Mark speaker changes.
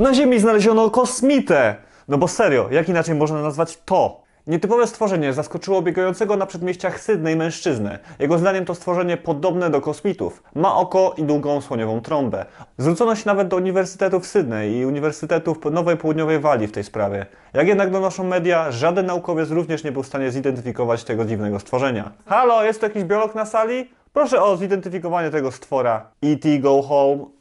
Speaker 1: Na Ziemi znaleziono kosmitę! No bo serio, jak inaczej można nazwać to? Nietypowe stworzenie zaskoczyło biegającego na przedmieściach Sydney mężczyznę. Jego zdaniem to stworzenie podobne do kosmitów. Ma oko i długą słoniową trąbę. Zwrócono się nawet do Uniwersytetu w Sydney i Uniwersytetów Nowej Południowej Walii w tej sprawie. Jak jednak donoszą media, żaden naukowiec również nie był w stanie zidentyfikować tego dziwnego stworzenia. Halo, jest tu jakiś biolog na sali? Proszę o zidentyfikowanie tego stwora. E.T. Go Home